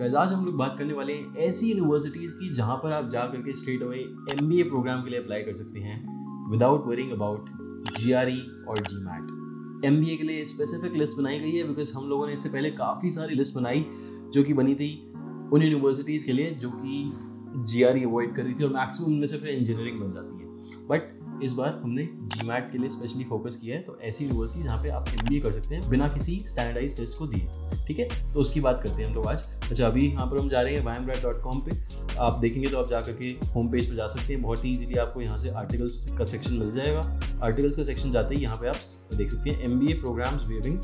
Guys, आज हम लोग बात करने वाले हैं ऐसी यूनिवर्सिटीज़ की जहाँ पर आप जा करके straight away M B A program के लिए अप्लाई कर सकते हैं without worrying about G R E और GMAT M B A के लिए स्पेसिफिक लिस्ट बनाई गई है बिकॉज़ हम लोगों ने इससे पहले काफ़ी सारी लिस्ट बनाई जो कि बनी थी उन यूनिवर्सिटीज़ के लिए जो कि जी आर ई अवॉइड कर रही थी और मैक्सिमम उनमें से फिर इंजीनियरिंग बन जाती है। बट इस बार हमने जी के लिए स्पेशली फोकस किया है तो ऐसी यूनिवर्सिटी जहाँ पे आप MBA कर सकते हैं बिना किसी स्टैंडर्डाइज टेस्ट को दिए, ठीक है? तो उसकी बात करते हैं हम लोग आज। अच्छा अभी यहाँ पर हम जा रहे हैं वाइम डॉट कॉम पर आप देखेंगे तो आप जा करके होम पेज पर जा सकते हैं, बहुत ही ईजिली आपको यहाँ से आर्टिकल्स का सेक्शन मिल जाएगा। आर्टिकल्स का सेक्शन जाते ही यहाँ पे आप देख सकते हैं M B A programs waiving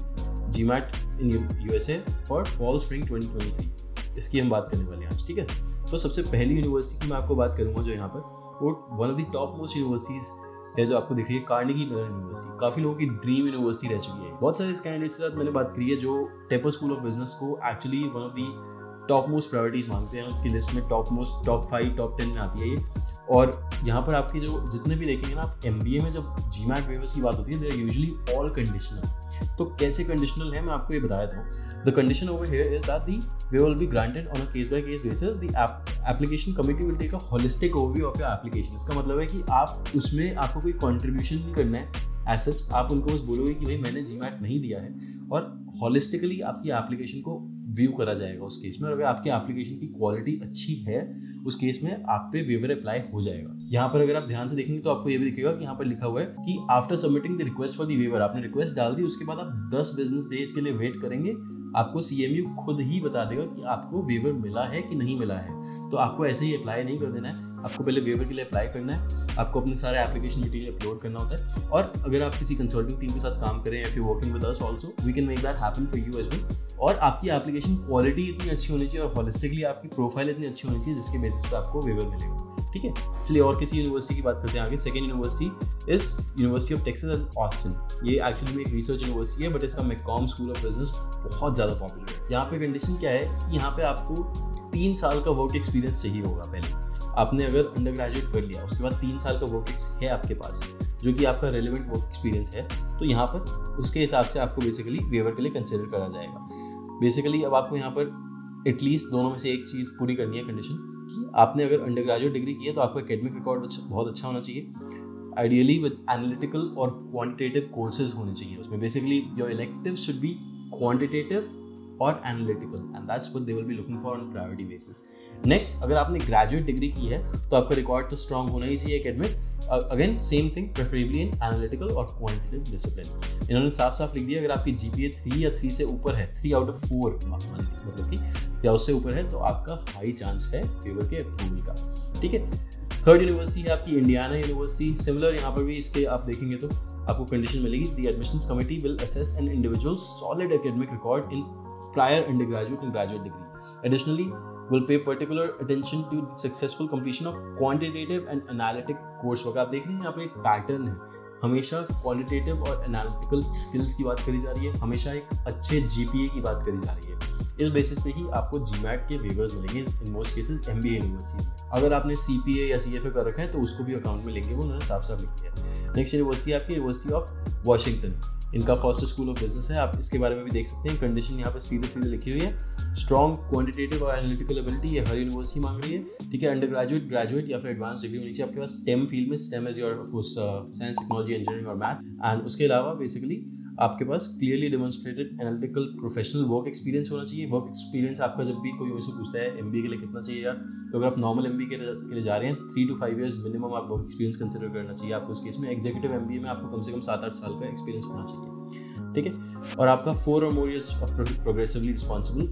G in U S A for fall spring twenty twenty three इसकी हम बात करने वाले हैं आज, ठीक है? तो सबसे पहली यूनिवर्सिटी की मैं आपको बात करूँगा जो यहाँ पर वो one of the top most universities है जो आपको दिख रही है कार्निगी मेलन यूनिवर्सिटी काफ़ी लोगों की ड्रीम यूनिवर्सिटी रह चुकी है। बहुत सारे कैंडिडेट्स के साथ मैंने बात करी है जो टेपर स्कूल ऑफ़ बिज़नेस को actually one of the top most priorities मानते हैं। उसकी लिस्ट में top most top five top ten में आती है ये। और यहाँ पर आपके जो जितने भी देखेंगे ना, आप एमबीए में जब जी मैट वेवर्स की बात होती है they are usually all conditional तो कैसे कंडीशनल है, मैं आपको ये बताया था। The condition over here is that the way will be granted on a case by case basis the application committee will take a holistic overview of your application इसका मतलब है कि आप उसमें आपको कोई कॉन्ट्रीब्यूशन नहीं करना है एज सच आप उनको बस बोलोगे कि भाई मैंने जी नहीं दिया है, और हॉलिस्टिकली आपकी एप्लीकेशन को व्यू करा जाएगा उस केस में, और अगर आपकी एप्लीकेशन की क्वालिटी अच्छी है उस केस में आप पे वेवर अप्लाई हो जाएगा। यहाँ पर अगर आप ध्यान से देखेंगे तो आपको ये भी दिखेगा कि यहाँ पर लिखा हुआ है कि after submitting the request for the waiver आपने रिक्वेस्ट डाल दी, उसके बाद आप 10 बिज़नेस डेज़ के लिए वेट करेंगे, आपको सी खुद ही बता देगा कि आपको वेवर मिला है कि नहीं मिला है। तो आपको ऐसे ही अप्लाई नहीं कर देना है। आपको पहले वेवर के लिए अप्लाई करना है, आपको अपने सारे एप्लीकेशन मटीरियल अपलोड करना होता है। और अगर आप किसी कंसल्टिंग टीम के साथ काम करें या you working with us also we can make that happen for you as well और आपकी एप्लीकेशन क्वालिटी इतनी अच्छी होनी चाहिए और हॉलिस्टिकली आपकी प्रोफ़ाइल इतनी अच्छी होनी चाहिए जिसके बेसिस पर आपको वेवर मिलेगा। ठीक है? चलिए और किसी यूनिवर्सिटी की बात करते हैं आगे। Second university is University of Texas and Austin ये एक्चुअली में एक रिसर्च यूनिवर्सिटी है बट इसका मैकॉम स्कूल ऑफ़ बिज़नेस बहुत ज़्यादा पॉपुलर है। यहाँ पे कंडीशन क्या है कि यहाँ पे आपको तीन साल का वर्क एक्सपीरियंस चाहिए होगा पहले। आपने अगर अंडर ग्रेजुएट कर लिया, उसके बाद तीन साल का वर्क है आपके पास, जो कि आपका रेलिवेंट वर्क एक्सपीरियंस है तो यहाँ पर उसके हिसाब से आपको बेसिकली वेवर के लिए कंसिडर करा जाएगा। बेसिकली अब आपको यहाँ पर एटलीस्ट दोनों में से एक चीज़ पूरी करनी है कंडीशन कि आपने अगर अंडर ग्रेजुएट डिग्री की है तो आपका एकेडमिक रिकॉर्ड बहुत अच्छा होना चाहिए। आइडियली विद एनालिटिकल और क्वान्टिटेटिव कोर्सेज होने चाहिए उसमें। Basically your elective should be quantitative और analytical and that's they will be looking for on priority basis next अगर आपने ग्रेजुएट डिग्री की है तो आपका रिकॉर्ड तो स्ट्रॉन्ग होना ही चाहिए academic again same thing preferably in analytical और क्वांटिटेटिव डिसिप्लिन इन्होंने साफ़ साफ़ लिख दिया, अगर आपकी जीपीए थ्री या थ्री से ऊपर है थ्री आउट ऑफ़ फोर मतलब कि या उससे ऊपर है तो आपका हाई चांस है फेवर के अप्रूवल का. ठीक है? थर्ड यूनिवर्सिटी है आपकी इंडियाना यूनिवर्सिटी सिमिलर यहाँ पर भी इसके आप देखेंगे तो आपको कंडीशन मिलेगी. The admission committee will assess an individual solid academic record in prior undergraduate and graduate degree additionally will pay particular attention to the successful completion of quantitative and analytic coursework. आप देख रहे हैं, यहाँ पे एक pattern है। हमेशा qualitative और एनालिटिकल स्किल्स की बात करी जा रही है। हमेशा एक अच्छे जीपीए की बात करी जा रही है। इस बेसिस पे ही आपको जी के वेवर्स मिलेंगे in most cases M B universities अगर आपने सी पी ए या सी एफ़ ए कर रखा है तो उसको भी अकाउंट में लेंगे, वो उन्होंने साफ़ साफ़ लिख दिया नेक्स्ट यूनिवर्सिटी आपकी यूनिवर्सिटी ऑफ़ वॉशिंगटन इनका फ़र्स्ट स्कूल ऑफ़ बिज़नेस है, आप इसके बारे में भी देख सकते हैं। कंडीशन यहाँ पर सीधे सीधे लिखी हुई है। स्ट्रॉन्ग क्वांटिटेटिव और एनालिटिकल एबिलिटी ये हर यूनिवर्सिटी मांग रही है। ठीक है अंडर ग्रेजुएट ग्रेजुएट या फिर एडवांस डिग्री होनी चाहिए। आपके पास स्टेम फ़ील्ड में STEM is your science technology engineering और मैथ एंड उसके अलावा बेसिकली आपके पास clearly demonstrated analytical professional work experience होना चाहिए। वर्क एक्सपीरियंस आपका जब भी कोई वैसे पूछता है एम के लिए कितना चाहिए यार तो अगर आप नॉर्मल एम के लिए जा रहे हैं three two five years minimum आप वर्क एक्सपीरियंस कंसिडर करना चाहिए। आपको उस केस में एग्जीक्यूटिव एम में आपको कम से कम सात आठ साल का एक्सपीरियंस होना चाहिए। ठीक है? और आपका फोर और more years of progressively responsible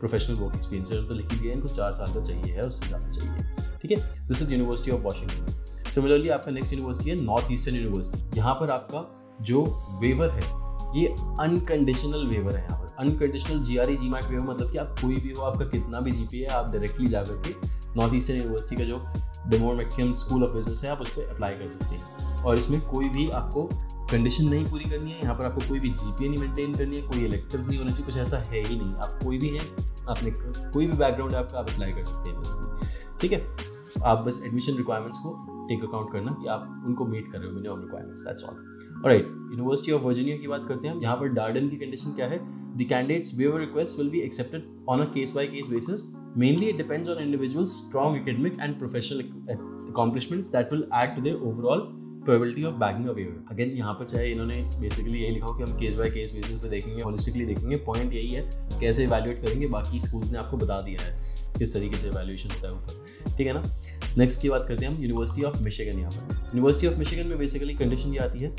professional work experience तो लिख दिया इनको चार साल का चाहिए है, उससे ज़्यादा चाहिए। ठीक है? This is University of Washington similarly आपका नेक्स्ट यूनिवर्सिटी है नॉर्थ ईस्टर्न यूनिवर्सिटी यहाँ पर आपका जो वेवर है ये अनकंडीशनल वेवर है यहाँ पर। Unconditional G R E GMAT waiver मतलब कि आप कोई भी हो, आपका कितना भी जी है, आप डायरेक्टली जा करके नॉर्थ ईस्टर्न यूनिवर्सिटी का जो D'Amore McKim School of Business है, आप उस पर अप्लाई कर सकते हैं। और इसमें कोई भी आपको कंडीशन नहीं पूरी करनी है, यहाँ पर आपको कोई भी जीपीए नहीं मेंटेन करनी है, कोई इलेक्टिव नहीं होना चाहिए, कुछ ऐसा है ही नहीं। आप कोई भी हैं, आपने कोई भी बैकग्राउंड है आपका, आप अप्लाई कर सकते हैं बस ठीक है? आप बस एडमिशन रिक्वायरमेंट्स को टेक अकाउंट करना कि आप उनको मीट कर रहे हो minimum requirements that's all right University of Virginia की बात करते हैं यहाँ पर डार्डन की कंडीशन क्या है? The candidates waiver request will be accepted on a case by case basis mainly it depends on individual strong academic and professional accomplishments that will add to their overall probability of bagging a waiver again यहाँ पर चाहे इन्होंने basically यही लिखा हो कि हम case by case basis पे देखेंगे होलिस्टिकली देखेंगे पॉइंट यही है कैसे इवेल्युएट करेंगे, बाकी स्कूल्स ने आपको बता दिया है किस तरीके से वैल्यूएशन होता है ऊपर। ठीक है ना? नेक्स्ट की बात करते हैं हम यूनिवर्सिटी ऑफ़ मिशिगन यहाँ पर। यूनिवर्सिटी ऑफ़ मिशिगन में बेसिकली कंडीशन ये आती है,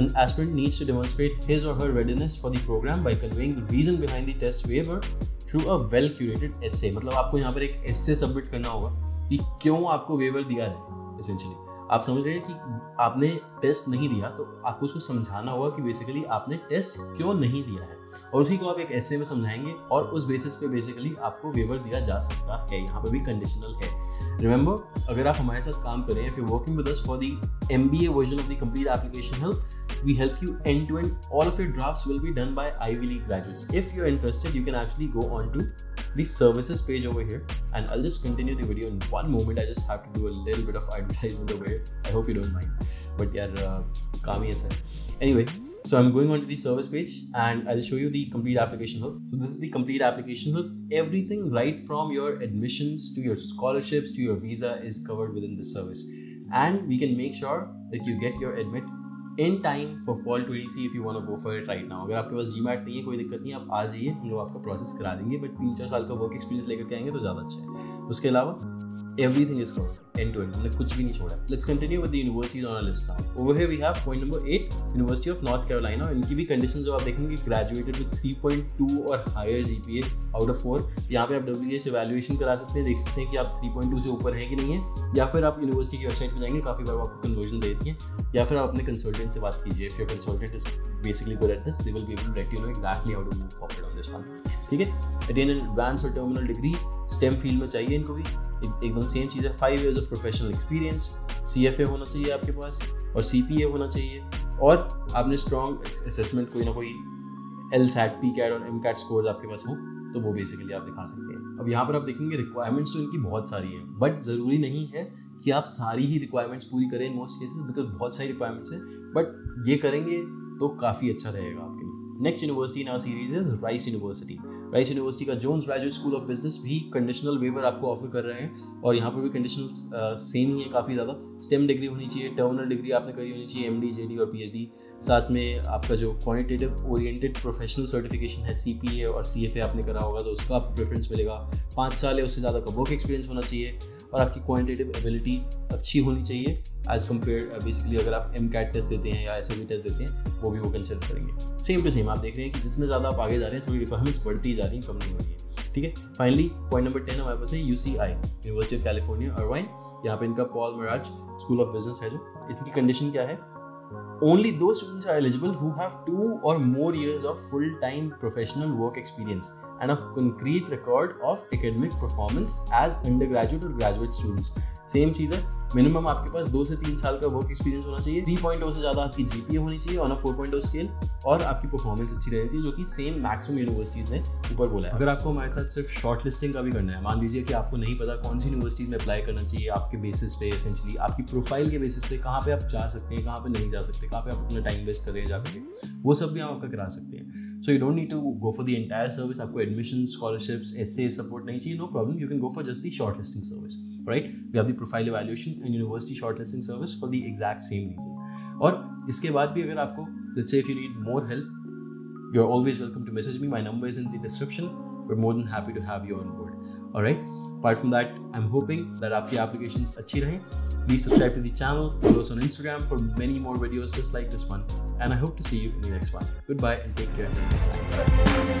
an aspirant needs to demonstrate his or her readiness for the program by conveying the reason behind the test waiver through a well curated essay. मतलब आपको यहाँ पर एक essay सबमिट करना होगा कि क्यों आपको वेवर दिया है एसेंशियली आप समझ रहे हैं कि आपने टेस्ट नहीं दिया तो आपको उसको समझाना होगा कि बेसिकली आपने टेस्ट क्यों नहीं दिया है? और उसी को आप एक ऐसे में समझाएँगे और उस बेसिस पे बेसिकली आपको वेवर दिया जा सकता है। यहाँ पर भी कंडीशनल है। रिमेंबर अगर आप हमारे साथ काम करें if you working with us for the MBA version of the complete application help we help you end to end, all of your drafts will be done by ivy league graduates. If you're interested, you can actually go on to the services page over here and I'll just continue the video in one moment. I just have to do a little bit of advertisement over here. I hope you don't mind. But yeah, uh, Kami Anyway, so I'm going on to the service page and I'll show you the complete application hub. So this is the complete application hub. Everything right from your admissions to your scholarships to your visa is covered within this service. And we can make sure that you get your admit in time for fall twenty three if you want go for it right now अगर आपके पास जी mat नहीं है, कोई दिक्कत नहीं, आप आ जाइए, हम लोग आपका प्रोसेस करा देंगे बट तीन चार साल का वर्क एक्सपीरियंस लेकर के आएँगे तो ज़्यादा अच्छा है। उसके अलावा everything is covered end to end हमने कुछ भी नहीं छोड़ा with the universities on our list now over here we have point number 8 University of North Carolina इनकी भी conditions जब आप देखेंगे graduated with 3.2 और higher GPA out of 4 यहाँ पे आप WS evaluation करा सकते हैं देख सकते हैं कि आप 3.2 से ऊपर हैं कि नहीं है या फिर आप यूनिवर्सिटी की वेबसाइट पर जाएँगे काफ़ी बार आपको कन्वर्जन देती है या फिर आप अपने कंसल्टेंट से बात कीजिए if consultant is basically good at this they will be able to let you know exactly how to move forward on this one ठीक है अटेन एडवांस और टर्मिनल डिग्री स्टेम फ़ील्ड में चाहिए इनको भी एकदम सेम चीज़ है। Five years of professional experience C F A होना चाहिए आपके पास और सी पी ए होना चाहिए। और आपने स्ट्रॉन्ग असेसमेंट कोई ना कोई एल सैट पी कैट और एम कैट स्कोर आपके पास हो तो वो बेसिकली आप दिखा सकते हैं। अब यहाँ पर आप देखेंगे रिक्वायरमेंट्स तो इनकी बहुत सारी हैं बट ज़रूरी नहीं है कि आप सारी ही रिक्वायरमेंट्स पूरी करें मोस्ट केसेस बिकॉज़ बहुत सारी रिक्वायरमेंट्स हैं बट ये करेंगे तो काफ़ी अच्छा रहेगा आपके लिए। Next university in our series is Rice University Rice University का Jones Graduate School of Business भी कंडीशनल वेवर आपको ऑफ़र कर रहे हैं और यहाँ पर भी कंडीशनल सेम ही है काफ़ी ज़्यादा। स्टेम डिग्री होनी चाहिए टर्मिनल डिग्री आपने करी होनी चाहिए एम डी जे डी और पी एच डी साथ में आपका जो क्वानिटेटिव ओरिएंटेड प्रोफेशनल सर्टिफिकेशन है सी पी ए और सी एफ़ ए आपने करा होगा तो उसका आपको प्रेफरेंस मिलेगा। पाँच साल या उससे ज़्यादा का वर्क एक्सपीरियंस होना चाहिए। और आपकी क्वान्टिटेटिव एबिलिटी अच्छी होनी चाहिए एज कंपेयर बेसिकली अगर आप एम कैट टेस्ट देते हैं या एस टेस्ट देते हैं, वो भी वो कंसिडर करेंगे। सेम टू सेम आप देख रहे हैं कि जितने ज़्यादा आप आगे जा रहे हैं थोड़ी रिक्वायरमेंट्स बढ़ती जा रही है, कम नहीं हो रही है। ठीक है? फाइनली पॉइंट नंबर टेन हमारे पास है U C I University of California Irvine यहाँ पे इनका Paul Merage School of Business है जो। इसकी कंडीशन क्या है? only those students are eligible who have two or more years of full-time professional work experience and a concrete record of academic performance as undergraduate or graduate students. Same cheez minimum आपके पास दो से तीन साल का work experience होना चाहिए। Three point से ज़्यादा आपकी जीपीए होनी चाहिए on a four point scale और आपकी परफॉर्मेंस अच्छी रहनी चाहिए, जो कि सेम मैक्सिमम यूनिवर्सिटीज़ ने ऊपर बोला है। अगर आपको हमारे साथ सिर्फ़ शॉर्ट लिस्टिंग का भी करना है, मान लीजिए कि आपको नहीं पता कौन सी यूनिवर्सिटीज़ में अप्लाई करना चाहिए, आपके बेसिस पे एसेंशली आपकी प्रोफ़ाइल के बेसिस पे कहाँ पे आप जा सकते हैं, कहाँ पे नहीं जा सकते, कहाँ पे आप अपना टाइम वेस्ट कर रहे हैं जाकर वो सब भी आप आपका करा सकते हैं। So you don't need to go for the entire service आपको एडमिशन स्कॉलरशिप्स एस सपोर्ट नहीं चाहिए no problem you can go for just the shortlisting service right we have the profile evaluation and university short listing service for the exact same reason और इसके बाद भी अगर आपको let's say if you need more help you are always welcome to message me my number is in the description we're more than happy to have you on board all right apart from that i'm hoping that आपकी applications अच्छी रहें please subscribe to the channel follow us on instagram for many more videos just like this one and i hope to see you in the next one goodbye and take care until next time